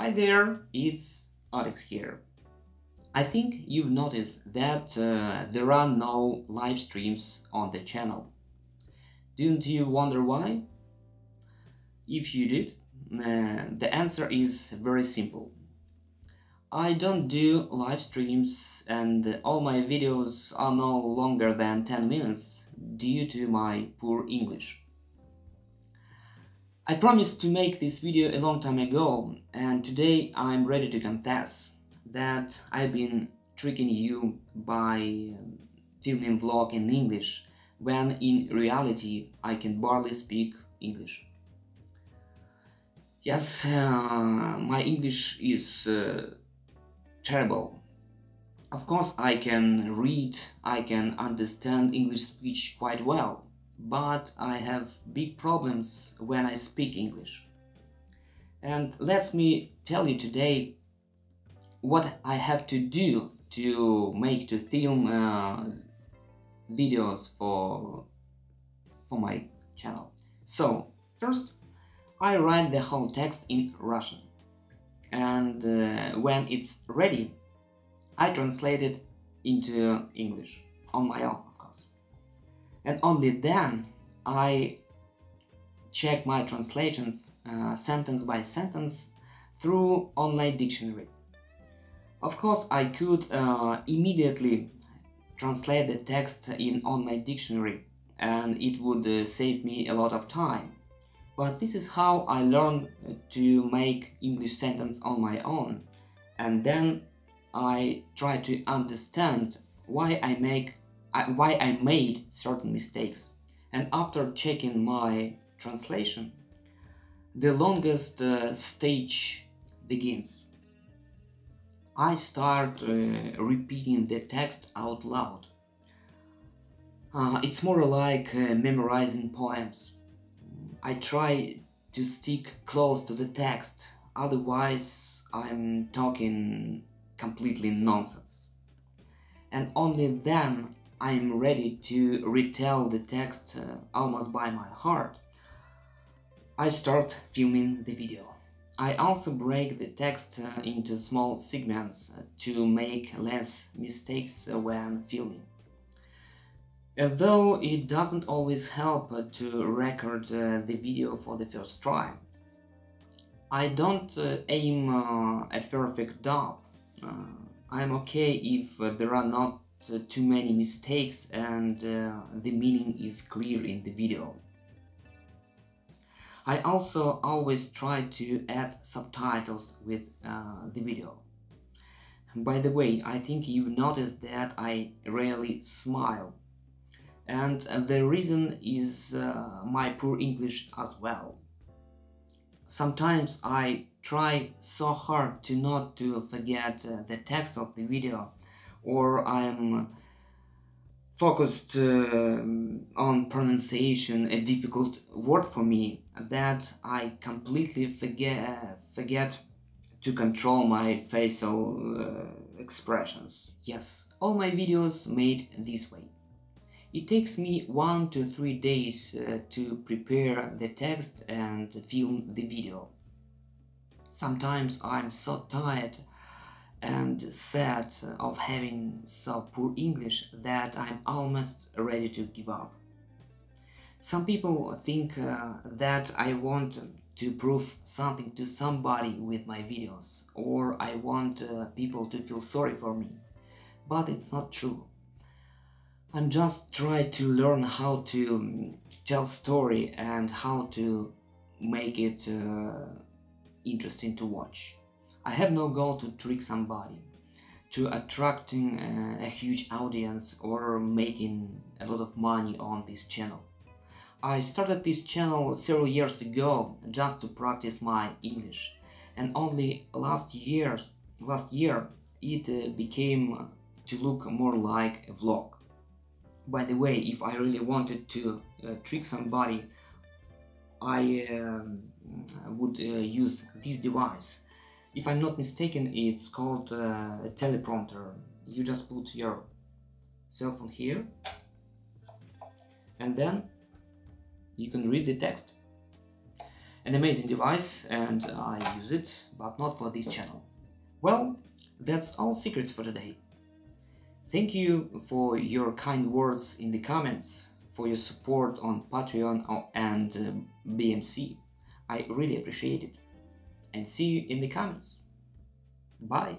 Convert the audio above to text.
Hi there, it's Alex here. I think you've noticed that uh, there are no live streams on the channel. Didn't you wonder why? If you did, uh, the answer is very simple. I don't do live streams and all my videos are no longer than 10 minutes due to my poor English. I promised to make this video a long time ago and today I'm ready to confess that I've been tricking you by um, filming vlog in English when in reality I can barely speak English. Yes, uh, my English is uh, terrible. Of course I can read, I can understand English speech quite well but I have big problems when I speak English. And let me tell you today what I have to do to make to film uh, videos for for my channel. So first I write the whole text in Russian and uh, when it's ready I translate it into English on my own and only then I check my translations uh, sentence by sentence through online dictionary. Of course, I could uh, immediately translate the text in online dictionary and it would uh, save me a lot of time. But this is how I learned to make English sentence on my own and then I try to understand why I make why I made certain mistakes. And after checking my translation, the longest uh, stage begins. I start uh, repeating the text out loud. Uh, it's more like uh, memorizing poems. I try to stick close to the text, otherwise I'm talking completely nonsense. And only then I am ready to retell the text uh, almost by my heart, I start filming the video. I also break the text uh, into small segments uh, to make less mistakes when filming. Although it doesn't always help uh, to record the video for the first try. I don't aim a perfect dub. I'm okay if there are not too many mistakes and uh, the meaning is clear in the video. I also always try to add subtitles with uh, the video. By the way, I think you've noticed that I rarely smile. And the reason is uh, my poor English as well. Sometimes I try so hard to not to forget uh, the text of the video or I'm focused uh, on pronunciation, a difficult word for me, that I completely forget, forget to control my facial uh, expressions. Yes, all my videos made this way. It takes me one to three days uh, to prepare the text and film the video. Sometimes I'm so tired and sad of having so poor English that I'm almost ready to give up. Some people think uh, that I want to prove something to somebody with my videos or I want uh, people to feel sorry for me, but it's not true. I'm just trying to learn how to um, tell story and how to make it uh, interesting to watch. I have no goal to trick somebody, to attracting uh, a huge audience or making a lot of money on this channel. I started this channel several years ago just to practice my English and only last year, last year it uh, became to look more like a vlog. By the way, if I really wanted to uh, trick somebody, I um, would uh, use this device if I'm not mistaken, it's called uh, a teleprompter. You just put your cell phone here and then you can read the text. an amazing device and I use it, but not for this channel. Well, that's all secrets for today. Thank you for your kind words in the comments, for your support on Patreon and uh, BMC. I really appreciate it. And see you in the comments. Bye.